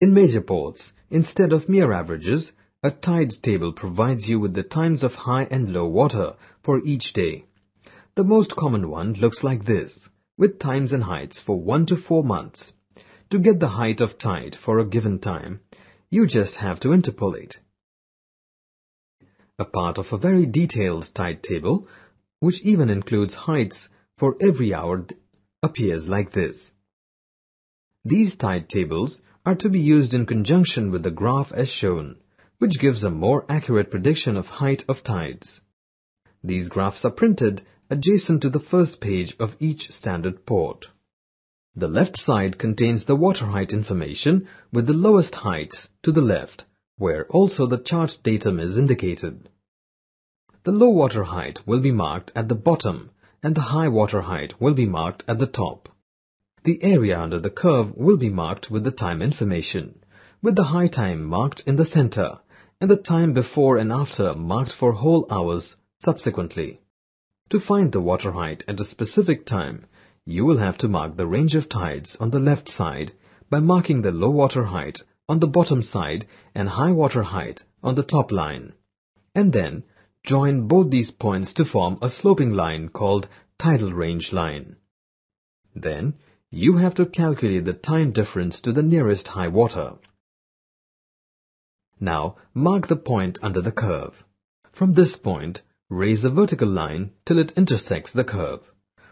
In major ports, instead of mere averages, a tides table provides you with the times of high and low water for each day. The most common one looks like this, with times and heights for 1 to 4 months. To get the height of tide for a given time, you just have to interpolate. A part of a very detailed tide table, which even includes heights for every hour appears like this. These tide tables are to be used in conjunction with the graph as shown which gives a more accurate prediction of height of tides. These graphs are printed adjacent to the first page of each standard port. The left side contains the water height information with the lowest heights to the left, where also the chart datum is indicated. The low water height will be marked at the bottom and the high water height will be marked at the top. The area under the curve will be marked with the time information, with the high time marked in the center and the time before and after marked for whole hours subsequently. To find the water height at a specific time, you will have to mark the range of tides on the left side by marking the low water height on the bottom side and high water height on the top line. And then join both these points to form a sloping line called tidal range line. Then you have to calculate the time difference to the nearest high water. Now mark the point under the curve. From this point, raise a vertical line till it intersects the curve.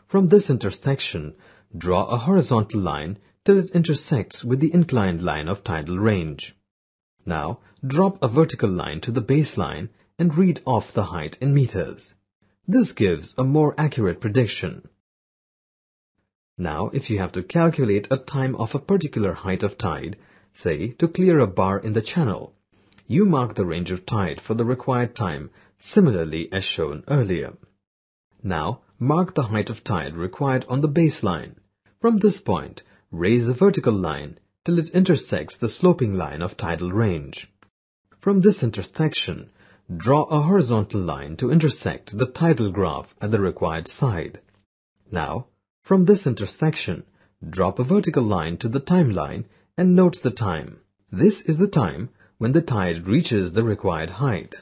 From this intersection, draw a horizontal line till it intersects with the inclined line of tidal range. Now, drop a vertical line to the baseline and read off the height in meters. This gives a more accurate prediction. Now, if you have to calculate a time of a particular height of tide, say to clear a bar in the channel, you mark the range of tide for the required time similarly as shown earlier. Now mark the height of tide required on the baseline. From this point, raise a vertical line till it intersects the sloping line of tidal range. From this intersection, draw a horizontal line to intersect the tidal graph at the required side. Now, from this intersection, drop a vertical line to the timeline and note the time. This is the time when the tide reaches the required height.